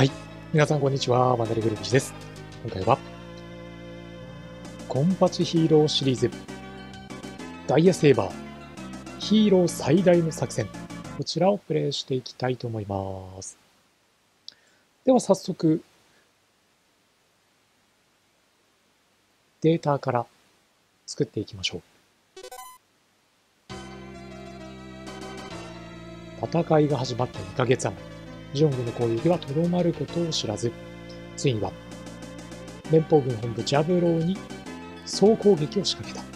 はい皆さんこんにちは、マナリグルビジです。今回は、コンパチヒーローシリーズ、ダイヤセーバー、ヒーロー最大の作戦、こちらをプレイしていきたいと思います。では早速、データから作っていきましょう。戦いが始まって2ヶ月余り。ジョングの攻撃はとどまることを知らず、ついには、連邦軍本部ジャブローに総攻撃を仕掛け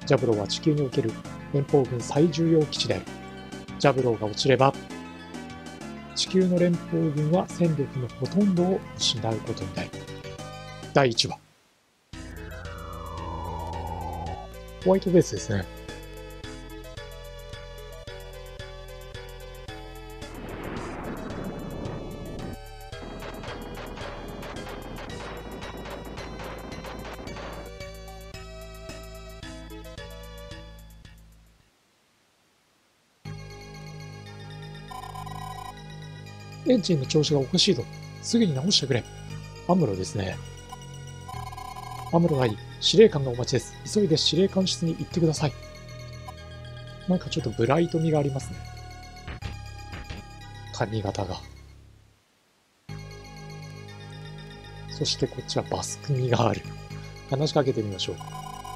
た。ジャブローは地球における連邦軍最重要基地である。ジャブローが落ちれば、地球の連邦軍は戦力のほとんどを失うことになる。第1話。ホワイトベースですね。ンジンの調子がおかしいと、すぐに直してくれ。アムロですね。アムロがいい。司令官がお待ちです。急いで司令官室に行ってください。なんかちょっとブライト味がありますね。髪型が。そしてこっちはバスク味がある。話しかけてみましょう。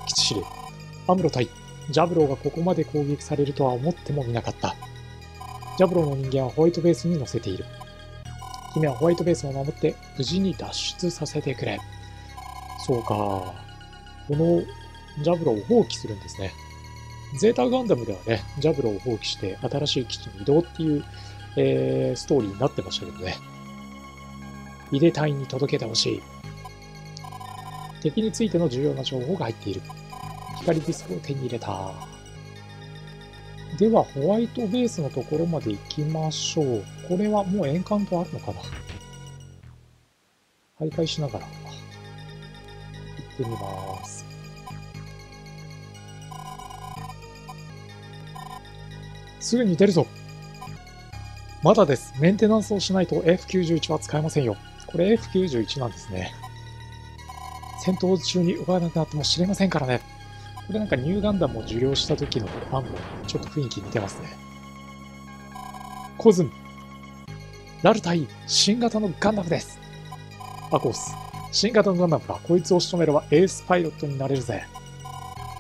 基地司令。アムロ対、ジャブローがここまで攻撃されるとは思ってもみなかった。ジャブローの人間はホワイトベースに乗せている。姫はホワイトベースを守って無事に脱出させてくれ。そうか。このジャブロを放棄するんですね。ゼータガンダムではね、ジャブロを放棄して新しい基地に移動っていう、えー、ストーリーになってましたけどね。イデ隊員に届けてほしい。敵についての重要な情報が入っている。光ディスクを手に入れた。では、ホワイトベースのところまで行きましょう。これはもうエンカウントあるのかな？徘徊しながら行ってみます。すぐに出るぞまだです。メンテナンスをしないと F91 は使えませんよ。これ F91 なんですね。戦闘中に奪わなくなっても知れませんからね。これなんかニューガンダムを受領した時のファンもちょっと雰囲気似てますね。コズム。ラルタイ、新型のガンダムです。アコース。新型のガンダムか。こいつを仕留めればエースパイロットになれるぜ。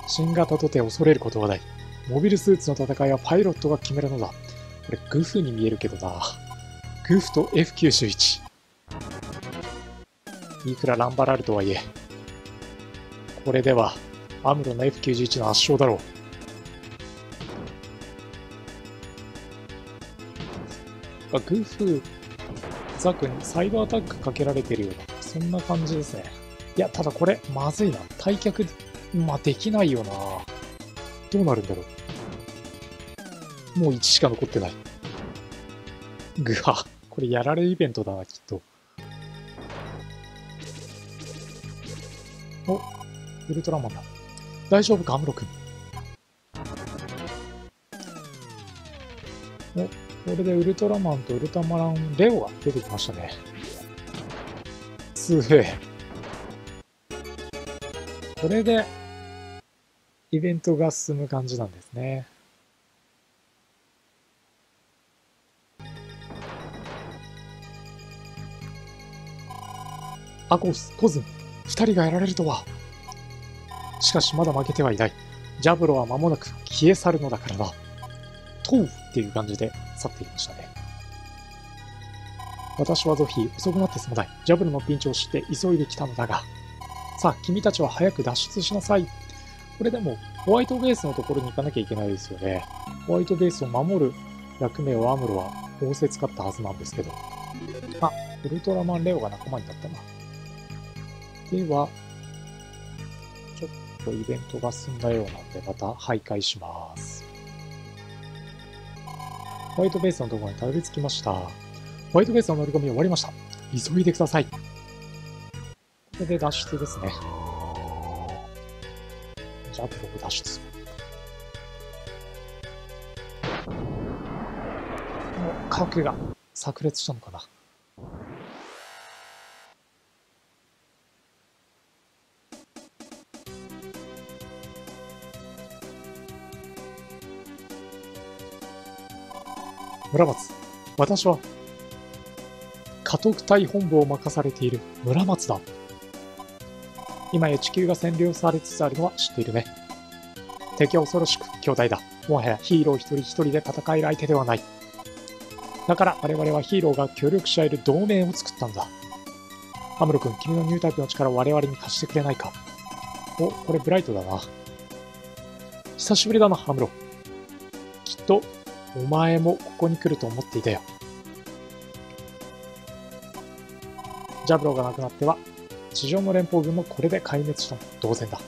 新型とて恐れることはない。モビルスーツの戦いはパイロットが決めるのだ。これグフに見えるけどな。グフと F91。いくらランバラルとはいえ、これではアムロの F91 の圧勝だろう。グーフーザクにサイバーアタックかけられてるような、そんな感じですね。いや、ただこれ、まずいな。退却、まあ、できないよな。どうなるんだろう。もう1しか残ってない。ぐわ、これやられるイベントだな、きっと。お、ウルトラマンだ。大丈夫か、アムロ君？お、これでウルトラマンとウルトラマンレオが出てきましたね。すげえ。これで、イベントが進む感じなんですね。アコス、コズン、二人がやられるとは。しかしまだ負けてはいない。ジャブロは間もなく消え去るのだからな。トウっていう感じで去っていましたね。私はゾフィー、遅くなってすまない。ジャブロのピンチを知って急いできたのだが。さあ、君たちは早く脱出しなさい。これでも、ホワイトベースのところに行かなきゃいけないですよね。ホワイトベースを守る役目をアムロは仰せ使ったはずなんですけど。あ、ウルトラマンレオが仲間になったな。では、とイベントが済んだようなんで、また徘徊します。ホワイトベースのところにたどり着きました。ホワイトベースの乗り込み終わりました。急いでください。これで脱出ですね。ジャブログ脱出。核が炸裂したのかな。村松。私は、家督隊本部を任されている村松だ。今や地球が占領されつつあるのは知っているね。敵は恐ろしく強大だ。もはやヒーロー一人一人で戦える相手ではない。だから我々はヒーローが協力し合える同盟を作ったんだ。アムロ君、君のニュータイプの力を我々に貸してくれないか。お、これブライトだな。久しぶりだな、アムロ。きっと、お前もここに来ると思っていたよ。ジャブローが亡くなっては、地上の連邦軍もこれで壊滅したも同然だ。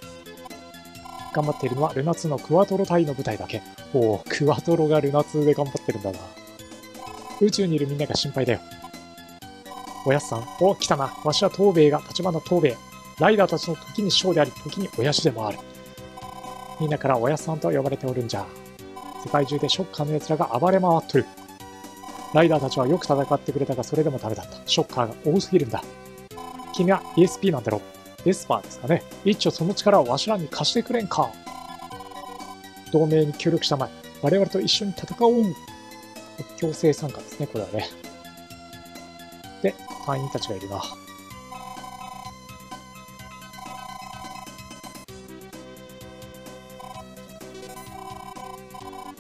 頑張っているのはルナ2のクワトロ隊の部隊だけ。おお、クワトロがルナ2で頑張ってるんだな。宇宙にいるみんなが心配だよ。おやっさん、お、来たな。わしは東兵衛が立花東兵衛。ライダーたちの時に将であり、時に親父でもある。みんなからおやっさんと呼ばれておるんじゃ。世界中でショッカーの奴らが暴れ回っとる。ライダーたちはよく戦ってくれたが、それでもダメだった。ショッカーが多すぎるんだ。君は ESP なんだろエスパーですかね。一丁その力をわしらに貸してくれんか。同盟に協力したまえ。我々と一緒に戦おう。強制参加ですね、これはね。で、隊員たちがいるな。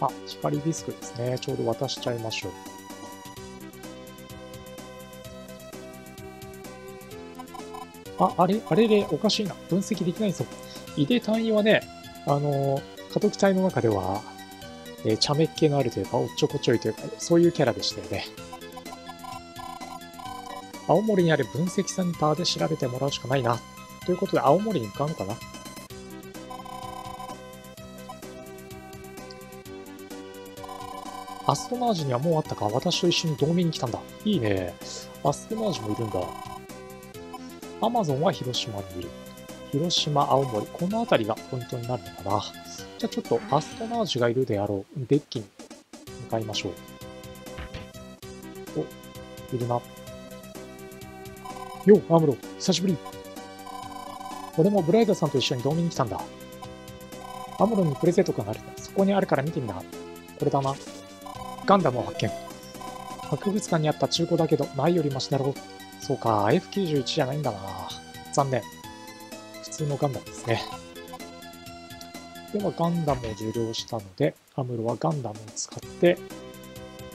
あ、光ディスクですね。ちょうど渡しちゃいましょう。あ、あれ、あれでおかしいな。分析できないぞ。井出単位はね、あの、家督隊の中では、えー、茶目っ気のあるというか、おっちょこちょいというか、そういうキャラでしたよね。青森にある分析センターで調べてもらうしかないな。ということで、青森に向かうのかなアストナージにはもうあったか。私と一緒に同盟に来たんだ。いいね。アストナージもいるんだ。アマゾンは広島にいる。広島、青森。この辺りがポイントになるのかな。じゃあちょっとアストナージがいるであろうデッキに向かいましょう。お、いるな。よアムロ、久しぶり。俺もブライダさんと一緒に同盟に来たんだ。アムロにプレゼントがある。そこにあるから見てみな。これだな。ガンダムを発見。博物館にあった中古だけど、前よりマシだろう。そうか、F91 じゃないんだな。残念。普通のガンダムですね。では、ガンダムを受領したので、アムロはガンダムを使って、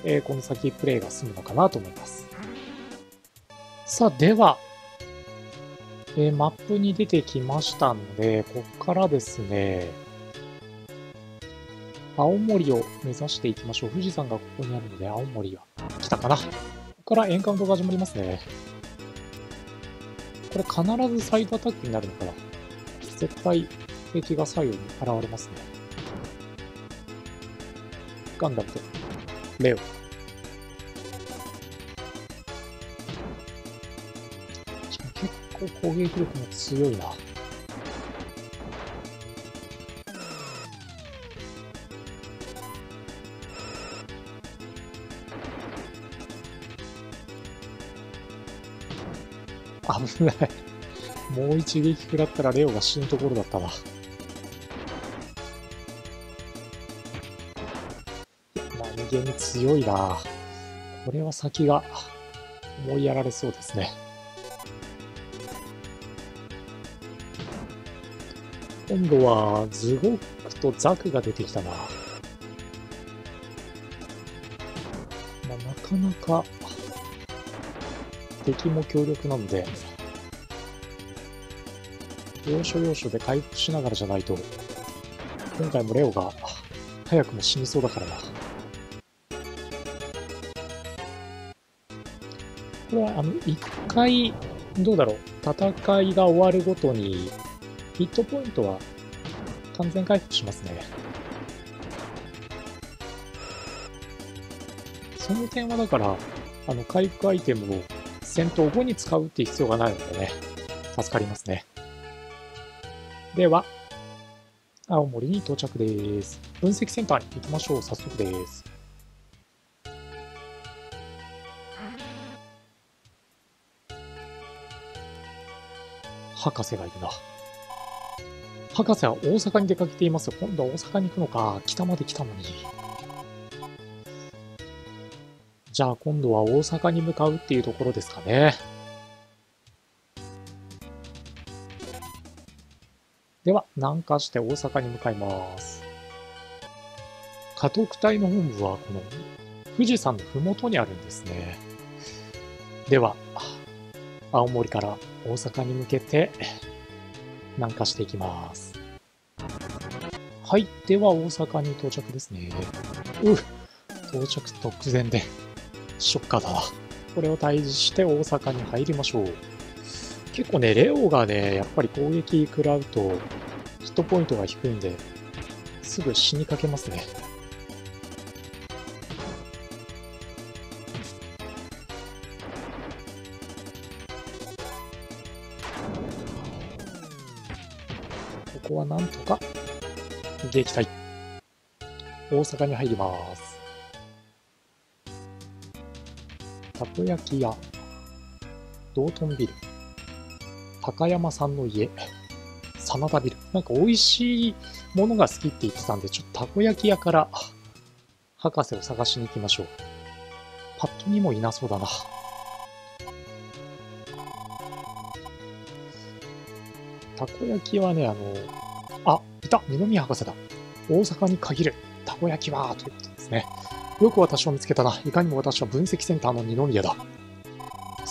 えー、この先プレイが済むのかなと思います。さあ、では、えー、マップに出てきましたので、ここからですね、青森を目指していきましょう。富士山がここにあるので、青森は来たかな。ここからエンカウントが始まりますね。これ必ずサイドアタックになるのかな絶対敵が左右に現れますね。ガンダムとレオ。結構攻撃力も強いな。危ない。もう一撃食らったらレオが死ぬところだったな。まあ、逃げに強いな。これは先が思いやられそうですね。今度はズゴックとザクが出てきたな。まあ、なかなか敵も強力なんで、要所要所で回復しながらじゃないと、今回もレオが早くも死にそうだからな。これは、あの、一回、どうだろう、戦いが終わるごとに、ヒットポイントは完全回復しますね。その点はだから、あの、回復アイテムを戦闘後に使うって必要がないのでね、助かりますね。では、青森に到着です。分析センターに行きましょう。早速です。博士がいるな。博士は大阪に出かけています。今度は大阪に行くのか。北まで来たのに。じゃあ今度は大阪に向かうっていうところですかね。では、南下して大阪に向かいます。家督隊の本部はこの富士山のふもとにあるんですね。では、青森から大阪に向けて南下していきます。はい。では、大阪に到着ですね。う到着直前で、ショッカーだな。これを退治して大阪に入りましょう。結構ね、レオがね、やっぱり攻撃食らうと、ヒットポイントが低いんで、すぐ死にかけますね。ここはなんとか撃退。大阪に入ります。たこ焼き屋、道頓ビル、高山さんの家、真田ビル。なんか美味しいものが好きって言ってたんで、ちょっとたこ焼き屋から博士を探しに行きましょう。パッとにもいなそうだな。たこ焼きはね、あの、あ、いた二宮博士だ。大阪に限るたこ焼きは、ということですね。よく私を見つけたな。いかにも私は分析センターの二宮だ。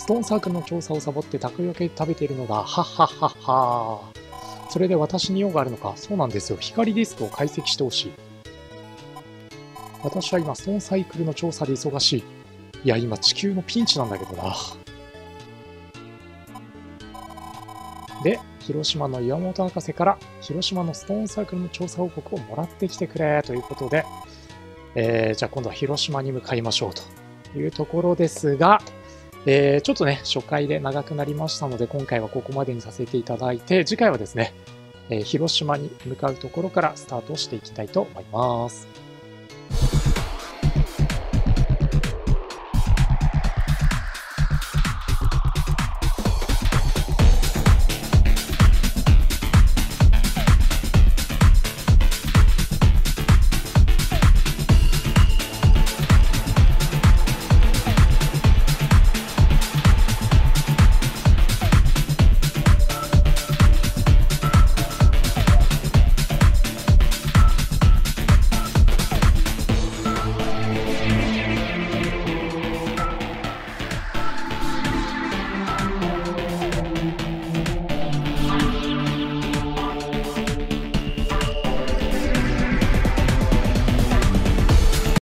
ストーンサークルの調査をサボってたこ焼き食べているのが、はっはっはっはそれで私に用があるのかそうなんですよ。光ディスクを解析してほしい。私は今、ストーンサイクルの調査で忙しい。いや、今、地球のピンチなんだけどな。で、広島の岩本博士から広島のストーンサークルの調査報告をもらってきてくれということで、えー、じゃあ今度は広島に向かいましょうというところですが、えー、ちょっとね、初回で長くなりましたので、今回はここまでにさせていただいて、次回はですね、えー、広島に向かうところからスタートしていきたいと思います。